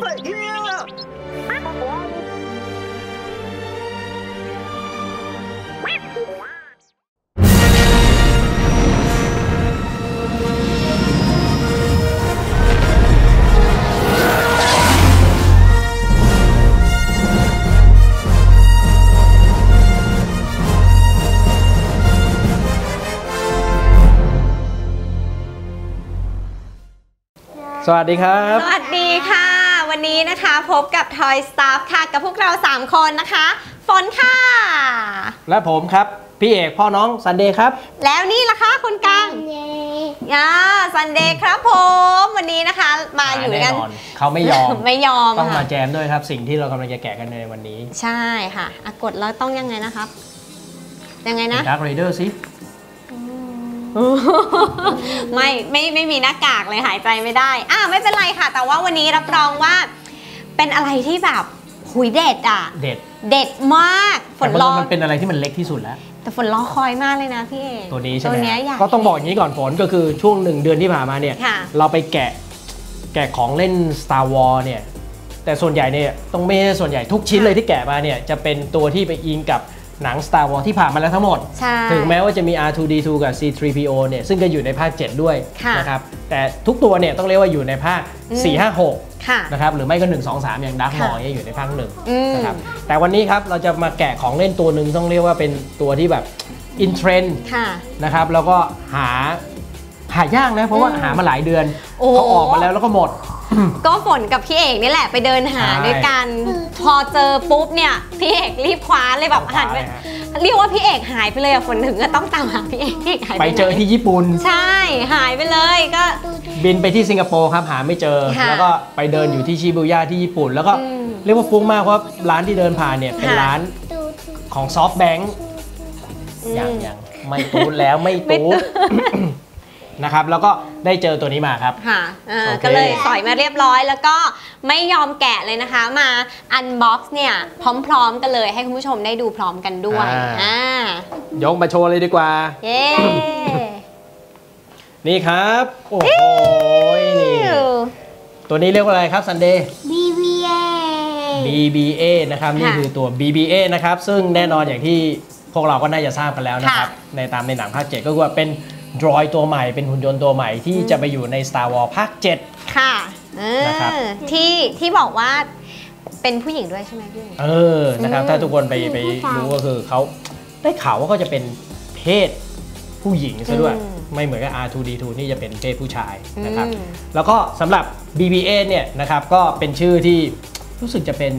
over here! สวัสดีครับ สวัสดี นนี้นะคะพบกับ Toy Staff ค่ะ กับพวกเรา 3 คนนะคะฝนค่ะ และผมครับ พี่เอกพ่อน้องซันเดย์ครับ แล้วนี่ล่ะคะคุณกังอ่าซันเดย์ครับผมวันนี้นะคะ มาอยู่แน่กันนอนเขาไม่ยอม ไม่ยอมต้องมาค่ะแจมด้วยครับ สิ่งที่เรากำลังจะแกะกันในวันนี้ใช่ค่ะอะกดแล้วต้องยังไงนะครับ ยังไงนะ ดาร์ r เรเดอร์สิ ไม่ไม่ไม่มีหน้ากากเลยหายใจไม่ได้อ่าไม่เป็นไรค่ะ แต่ว่าวันนี้รับรองว่า เป็นอะไรที่แบบหุยเด็ดอะ เด็ด เด็ดมากฝแต่นมันรอมันเป็นอะไรที่มันเล็กที่สุดแล้ว แต่ฝนรอคอยมากเลยนะพี่เอกตัวนี้ใช่ไหตัมวเนี้ยอยากก็ต้องบอกอย่างนี้ก่อนฝนก็คือช่วงหนึ่งเดือนที่ผ่านมาเนี่ยค่ะเราไปแกะแกะของเล่น Star Wars เนี่ย แต่ส่วนใหญ่เนี่ยต้องไม่ใช่ส่วนใหญ่ทุกชิ้นเลยที่แกะมาเนี่ยจะเป็นตัวที่ไปอิงกับ หนัง Star Wars ที่ผ่านมาแล้วทั้งหมด ใช่ ถึงแม้ว่าจะมี R2D2 กับ C3PO เนี่ยซึ่งก็อยู่ในภาค 7 ด้วยค่ะนะครับแต่ทุกตัวเนี่ยต้องเรียกว่าอยู่ในภาค อืม 4 5 6 ค่ะนะครับหรือไม่ก็ 1 2 3 อย่างดักมค่ะอเนี่ยอยู่ในภาคหนึ่งอืม นะครับแต่วันนี้ครับเราจะมาแกะของเล่นตัวหนึ่งต้องเรียกว่าเป็นตัวที่แบบอินเทรนด์ค่ะ นะครับแล้วก็หาหายากนะเพราะว่าอืมหามาหลายเดือนโอ้ เขาออกมาแล้วแล้วก็หมด ก็ฝนกับพี่เอกนี่แหละไปเดินหาใช่ด้วยกัน พอเจอปุ๊บเนี่ยพี่เอกรีบคว้าเลยแบบหันไปเลยฮะเรียกว่าพี่เอกหายไปเลยอะฝนถึงก็ต้องตามหาพี่เอกพี่เอกหายไปไปเจอไหนที่ญี่ปุ่น ใช่หายไปเลยก็ บินไปที่สิงคโปร์ครับหาไม่เจอ ค่ะแล้วก็ไปเดินอยู่ที่ชิบูย่าที่ญี่ปุ่น แล้วก็อืมเรียกว่าฟุ้งมากเพราะร้านที่เดินผ่านเนี่ยเป็นค่ะ ร้านของซอฟต์แบงค์ยังอืมยังไม่ตูดแล้วไม่ไม่ตูตูด ด นะครับ แล้วก็ได้เจอตัวนี้มาครับ ค่ะเออโอเค ก็เลยสอยมาเรียบร้อยแล้วก็ไม่ยอมแกะเลยนะคะ มาอันบ็อกซ์เนี่ยพร้อมๆกันเลยให้คุณผู้ชมได้ดูพร้อมกันด้วย อ่ายกมาโชว์เลยดีกว่า เย้ นี่ครับ โอ้โหนี่ตัวนี้เรียกว่าอะไรครับซันเดย์ BBA BBA นะครับนี่ค่ะคือตัว BBA นะครับซึ่งแน่นอนอย่างที่พวกเราก็น่าจะทราบกันแล้วนะครับ ค่ะในตามในหนังภาค7ก็คือว่าเป็น ดรอยตัวใหม่เป็นหุ่นยนต์ตัวใหม่ที่จะไปอยู่ใน Star Wars ภาค 7 ค่ะเออนะครับที่ที่บอกว่าเป็นผู้หญิงด้วยใช่ไหมพี่เออนะครับอืมถ้าทุกคนไปไปรู้ก็คือเขาได้ข่าวว่าเขาจะเป็นเพศผู้หญิงซะด้วยไม่เหมือนกับ R2D2 นี่จะเป็นเพศผู้ชายนะครับ อืม แล้วก็สำหรับ BB-8 เนี่ยนะครับก็เป็นชื่อที่รู้สึกจะเป็น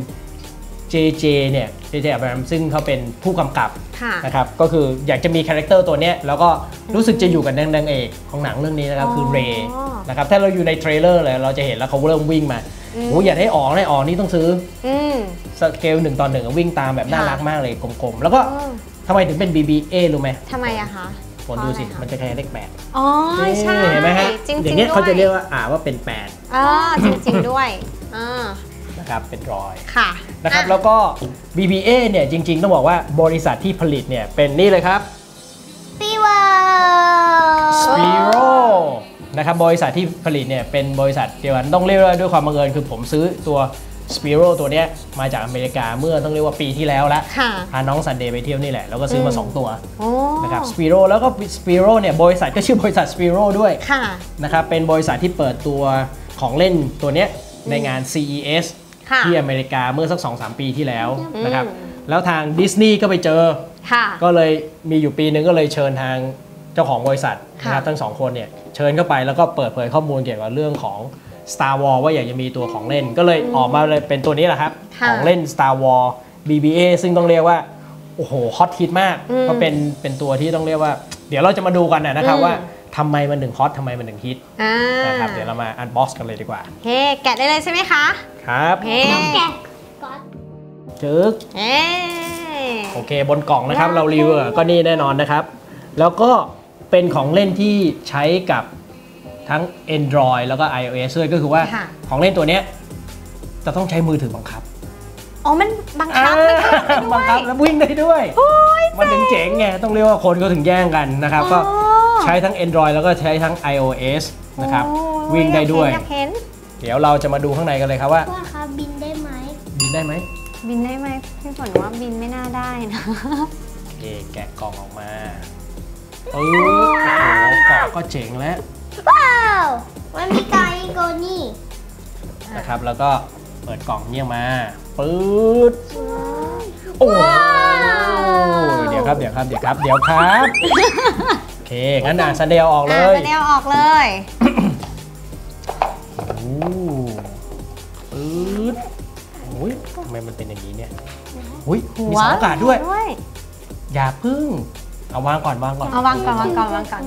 JJ เนี่ย JJ อับรามซึ่งเขาเป็นผู้กำกับค่ะนะครับก็คืออยากจะมี character ตัวเนี้ยแล้วก็รู้สึกจะอยู่กับนางเอกของหนังเรื่องนี้นะครับคือเรย์อ๋อนะครับถ้าเราอยู่ใน trailer เลยเราจะเห็นแล้วเขาเริ่มวิ่งมาอืมโอ้ยอยากให้ออกให้ออกนี่ต้องซื้ออืมสเกลหนึ่งต่อหนึ่งวิ่งตามแบบน่าค่ะรักมากเลยกลมๆ แล้วก็เออทำไมถึงเป็น BBA รู้ไหมทำไมอะคะฝนดูสิเพราะอะไรคะมันจะคล้ายๆเลขแปดอ๋อ ใช่นี่เห็นไหมฮะจริงๆอย่างเงี้ยด้วยเขาจะเรียกว่าอ่าว่าเป็นอ๋อจริงๆด้วยอ่า8 นะครับเป็นรอยค่ะนะครับอ่แล้วก็ BBA เนี่ยจริง ๆ ต้องบอกว่าบริษัทที่ผลิตเนี่ยเป็นนี่เลยครับ Speedway Spiro นะครับบริษัทที่ผลิตเนี่ยเป็นบริษัทเดียวกันต้องเรียกว่าด้วยความบังเอิญคือผมซื้อตัว Spiro ตัวเนี้ยมาจากอเมริกาเมื่อต้องเรียกว่าปีที่แล้วละค่ะพาน้องซันเดย์ไปเที่ยวนี่แหละ แล้วก็ซื้อมาอืม2ตัวโอ้นะครับ Spiro แล้วก็ Spiro เนี่ยบริษัทก็ชื่อบริษัท Spiro ด้วยค่ะนะครับเป็นบริษัทที่เปิดตัวของเล่นตัวเนี้ยในงาน CES ค่ะ ที่อเมริกาเมื่อสัก 2-3 ปีที่แล้วนะครับอืมแล้วทางดิสนีย์ก็ไปเจอค่ะก็เลยมีอยู่ปีนึงก็เลยเชิญทางเจ้าของบริษัทค่ะนะครับทั้งสองคนเนี่ยเชิญเข้าไปแล้วก็เปิดเผยข้อมูลเกี่ยวกับเรื่องของ Star Wars ว่าอยากจะมีตัวของเล่น ก็เลยออกมาเลยเป็นตัวนี้แหละครับค่ะของเล่น Star Wars BB-8 ซึ่งต้องเรียกว่า โอ้โหฮอตฮิตมากอืมก็เป็นเป็นตัวที่ต้องเรียกว่า เดี๋ยวเราจะมาดูกันนะนะครับอืมว่า ทำไมมันถึงฮอตทำไมมันถึงฮิตอ่านะครับเดี๋ยวเรามา unbox กันเลยดีกว่า เฮ้แกะได้เลยใช่ไหมคะ ครับเฮ้แกะก่อนจึ๊กเฮ้โอเคบนกล่องนะครับ เรารีวิวก็นี่แน่นอนนะครับ แล้วก็เป็นของเล่นที่ใช้กับทั้ง Android แล้วก็ iOS ด้วยก็คือว่าค่ะของเล่นตัวเนี้ยจะต้องใช้มือถือบังคับ อ๋อ มันบังคับไม่ขับได้ด้บัวงคับยแล้ววิ่งได้ด้วยโอ้ยมันถึงเจ๋งไง ต้องเรียกว่าคนก็ถึงแย่งกันนะครับ ก็อ๋อ ใช้ทั้ง Android แล้วก็ใช้ทั้ง iOS นะครับโอ้ยวิ่งได้ด้วย อยากเห็นเดี๋ยวเราจะมาดูข้างในกันเลยครับว่าพ่อครับบินได้ไหมบินได้ไหมบินได้ไหมพี่ฝนว่าบินไม่น่าได้นะโอเคแกะกล่องออกมาปึ๊บโอ้โหกล่องก็เจ๋งแล้วว้าวมันมีกายโกนี่นะครับแล้วก็เปิดกล่องเนี่ยมาปึ๊ดโอ้โหเดี๋ยวครับเดี๋ยวครับเดี๋ยวครับเดี๋ยวครับโอ เคงั้นอ่านซันเดลออกเลอะย จะเดียวออกเลย โอ้ปึ๊ดโอ้ยทำไมมันเป็นอย่างนี้เนี่ยอุ้ยมีเสาอากาศด้วย อย่าพึ่ง เอาวางก่อนวางก่อน เอาวางก่อนวางก่อนวางก่อน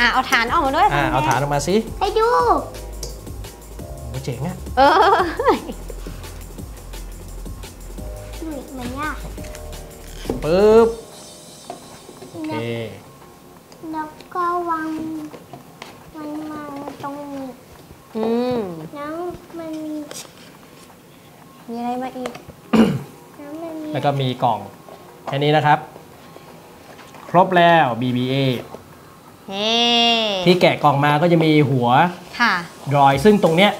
อะเอาฐานออกมาด้วยอ่า เอาฐานออกมาสิให้ดู โอ้เจ๋งอะเออหนุ่ยมันยากปึ๊บ โอเค แล้วก็วางมันมาตรงนี้ อืม แล้วมันมีมีอะไรมาอีก แล้วมันมีแล้วก็มีกล่อง แค่นี้นะครับ ครบแล้ว BBA เฮ้ที่แกะกล่องมาก็จะมีหัวค่ะ ดรอยซึ่งตรงเนี้ย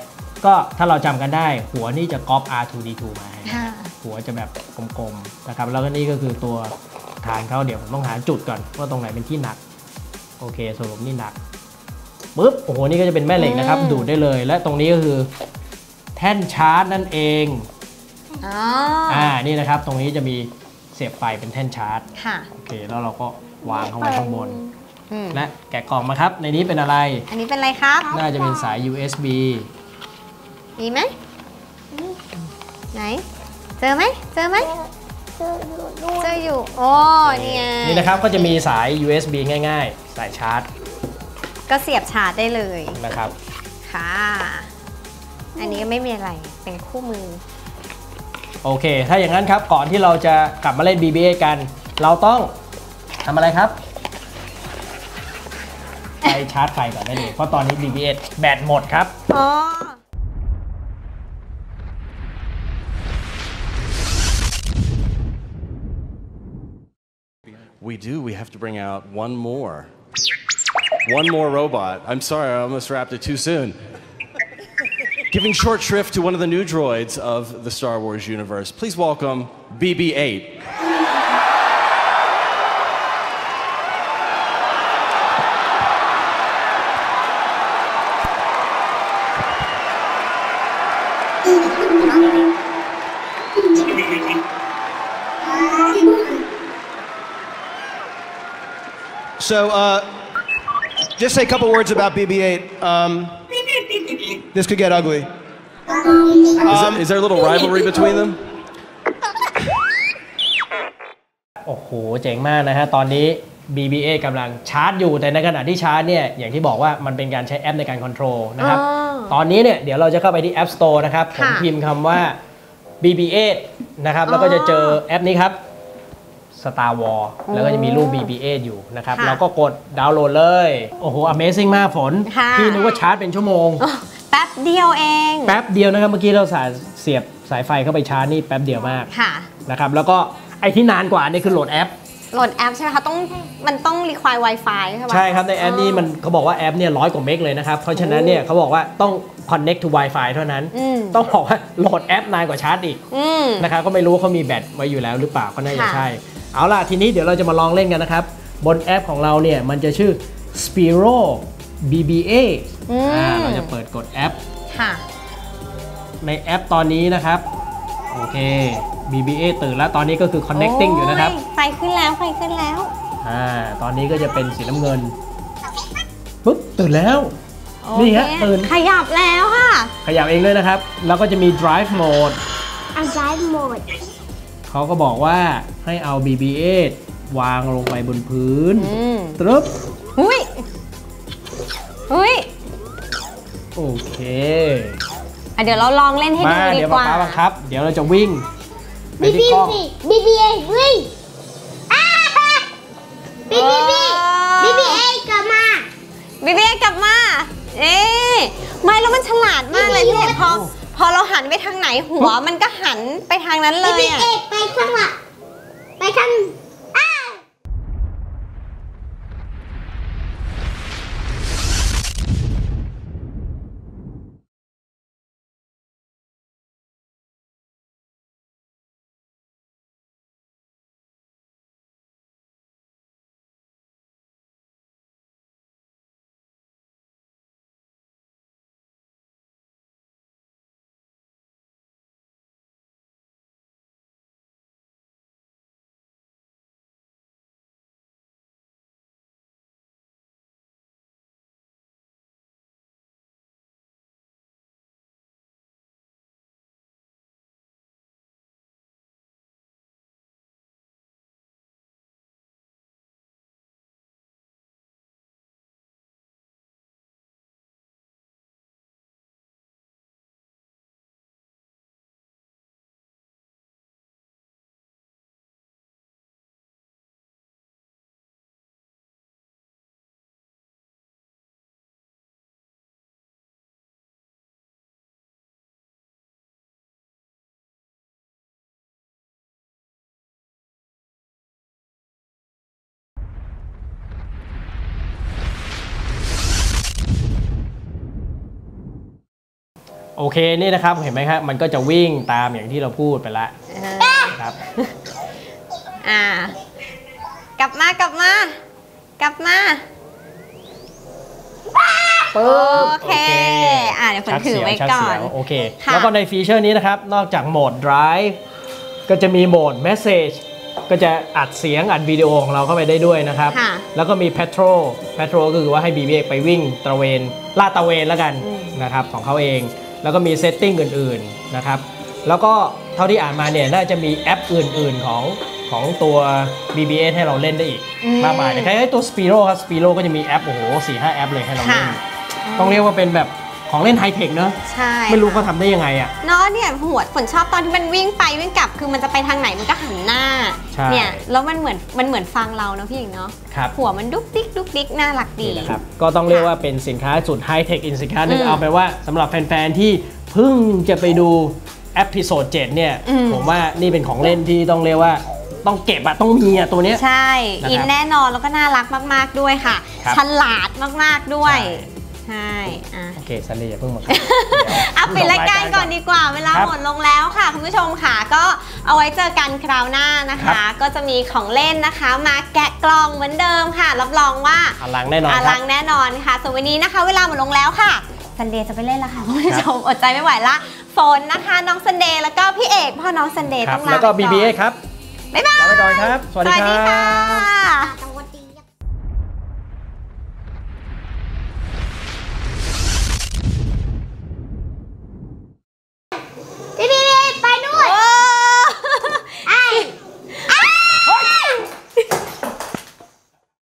ก็ถ้าเราจำกันได้ หัวนี่จะก๊อป R2D2 มาให้ค่ะ หัวจะแบบกลมๆนะครับ แล้วก็นี่ก็คือตัวฐานเขาเดี๋ยวผมต้องหาจุดก่อนว่าตรงไหนเป็นที่หนัก โอเคสรุปนี่หนักปุ๊บโอ้โหนี่ก็จะเป็นแม่เหล็กนะครับอืมดูดได้เลย และตรงนี้ก็คือ แท่นชาร์จนั่นเองอ๋ออ่านี่นะครับ ตรงนี้จะมีเสียบไฟเป็นแท่นชาร์จค่ะโอเคแล้วเราก็วางเข้าไว้ข้างบน อืมและแกะกล่องมาครับ ในนี้เป็นอะไร อันนี้เป็นอะไรครับ น่าจะเป็นสาย USB มีไหม ไหน เจอไหม เจอไหม เจออยู่นู่นเจออยู่โอ้ นี่ไง นี่นะครับก็จะมีสาย USB ง่าย ๆ สายชาร์จก็เสียบชาร์จได้เลย นะครับ ค่ะ อันนี้ก็ไม่มีอะไร เป็นคู่มือ โอเค ถ้าอย่างนั้นครับ ก่อนที่เราจะกลับมาเล่น BBA กัน เราต้องทำอะไรครับ ไปชาร์จไฟก่อนได้เลย เพราะตอนนี้ BBA แบตหมดครับ อ๋อ We do. We have to bring out one more. One more robot. I'm sorry, I almost wrapped it too soon. Giving short shrift to one of the new droids of the Star Wars universe. Please welcome BB 8. So, uh, just say a couple words about BB-8. Um, this could get ugly. Is, there, is there a little rivalry between them? โอ้โห เจ๋งมากนะฮะ ตอนนี้ BB-8 กำลังชาร์จอยู่ แต่ในขณะที่ชาร์จเนี่ย อย่างที่บอกว่ามันเป็นการใช้แอปในการ control นะครับอ๋อตอนนี้เนี่ย เดี๋ยวเราจะเข้าไปที่ App Store นะครับ ผมค่ะพิมพ์คำว่า BB8 นะครับ แล้วก็จะเจอแอปนี้ครับ Star War แล้วก็จะมีรูป BB8 อยู่นะครับค่ะเราก็กดดาวน์โหลดเลย โอ้โห Amazing มากฝนค่ะพี่นึกว่าชาร์จเป็นชั่วโมงอ๋อแป๊บเดียวเอง แป๊บเดียวนะครับ เมื่อกี้เราสายเสียบสายไฟเข้าไปชาร์จนี่แป๊บเดียวมากค่ะนะครับแล้วก็ไอ้ที่นานกว่านี่คือโหลดแอปโหลดแอปใช่ไหมคะต้องมันต้อง require Wi-Fi ใช่ไหมใช่ครับ ในแอปนี้มันเขาบอกว่าแอปเนี่ยร้อยกว่าเมกเลยนะครับ เพราะฉะนั้นเนี่ยเขาบอกว่าต้อง connect to Wi-Fi เท่านั้นอืมต้องบอกว่าโหลดแอปนานกว่าชาร์จอีกอืมนะครับก็ไม่รู้ว่าเขามีแบตไว้อยู่แล้วหรือเปล่าก็น่าจะค่ะใช่ เอาล่ะ ทีนี้เดี๋ยวเราจะมาลองเล่นกันนะครับ บนแอปของเราเนี่ย มันจะชื่อ Spiro BBA อ่าเราจะเปิดกดแอป ค่ะ ในแอปตอนนี้นะครับ โอเค BBA ตื่นแล้วตอนนี้ก็คือ connecting อยู่นะครับ โไฟขึ้นแล้วไฟขึ้นแล้ว อ่า ตอนนี้ก็จะเป็นสีน้ำเงิน ปุ๊บ ตื่นแล้ว โอนี่เคฮะตื่น ขยับแล้วค่ะขยับเองด้วยนะครับ แล้วก็จะมี drive mode อันไดโหมด เขาก็บอกว่าให้เอา BB8 วางลงไปบนพื้นอืมตรึบอุ้ยอุ้ยโอเคอะเดี๋ยวเราลองเล่นให้มาดูดีเดี๋ยวกป๊าว่าป๊าบังคับ เดี๋ยวเราจะวิ่งไปบีที่บีกล้องบีบีบีเอวิ่งอ้าบีบีบีบีบีเอกลับมาบีบีกลับมา เอ๊ะไม่แล้วมันฉลาดมากเลยพี่เอกพอ พอเราหันไปทางไหนหัวมันก็หันไปทางนั้นเลยบีอะเอกไปข้าง โอเคนี่นะครับเห็นไหมครับมันก็จะวิ่งตามอย่างที่เราพูดไปแล้วเออนะครับอ่ากลับมากลับมากลับมาปึ๊บโอเคอะเดี๋ยวฝนถือไว้ชัดก่อเสีนยงโอเคค่ะแล้วก็ในฟีเจอร์นี้นะครับ นอกจากโหมด Drive ก็จะมีโหมด Message ก็จะอัดเสียงอัดวิดีโอของเราเข้าไปได้ด้วยนะครับค่ะแล้วก็มี Patrol Patrol ก็คือว่าให้ BB ไปวิ่งตระเวนลาดตระเวนแล้วกันนะครับของเขาเอง แล้วก็มี setting อื่นๆนะครับ แล้วก็เท่าที่อ่านมาเนี่ยน่าจะมีแอปอื่นๆของของตัว BB-8 ให้เราเล่นได้อีกอืมมากมายแต่คล้ายๆตัว Sphero ครับ Sphero ก็จะมีแอปโอ้โห4 5แอปเลยให้เราเล่นค่ะต้องเรียกว่าเป็นแบบ ของเล่นไฮเทคเนอะใช่ไม่รู้ค่ะเขาทำได้ยังไงอะเนาะเนี่ยหัวฝนชอบตอนที่มันวิ่งไปวิ่งกลับคือมันจะไปทางไหนมันก็หันหน้าใช่เนี่ยแล้วมันเหมือนมันเหมือนฟังเราเนาะพี่หญิงเนาะครับ หัวมันดุกดิกดุกดิกน่ารักดีนี่นะครับก็ต้องเรียกว่าเป็นสินค้าสุดไฮเทคอีกสินค้าหนึ่งอืมเอาไปนว่าสำหรับแฟนๆที่เพิ่งจะไปดู episode 7เนี่ยอืม ผมว่านี่เป็นของเล่นที่ต้องเรียกว่าต้องเก็บอะต้องมีอะตัวเนี้ย ใช่ นะครับอินแน่นอนแล้วก็น่ารักมาก ๆ ด้วยค่ะ ครับฉลาดมาก ๆ ด้วย ใช่ ใช่อะโอเคซันเดย์อย่าเพิ่งหมดเอาปิดรายการก่อนดีกว่า เวลาครับหมดลงแล้วค่ะ คุณผู้ชมค่ะก็เอาไว้เจอกันคราวหน้านะครัคะบก็จะมีของเล่นนะคะ มาแกะกล่องเหมือนเดิมค่ะ รับรองว่าอลังแน่นอนอคลัรับงแน่นอนค่ะส่วนวันนี้นะคะ เวลาหมดลงแล้วค่ะซันเดย์จะไปเล่นแล้วค่ะคุณผู้ชมอดใจไม่ไหวละฝนนะคะ น้องซันเดย์แล้วก็พี่เอกพ่อน้องซันเดย์ครัต้บองลาแล้วก็ไปอน BBA ครับบ๊ายบายลาไปก่อนครับ สวัสดีครัค่ะ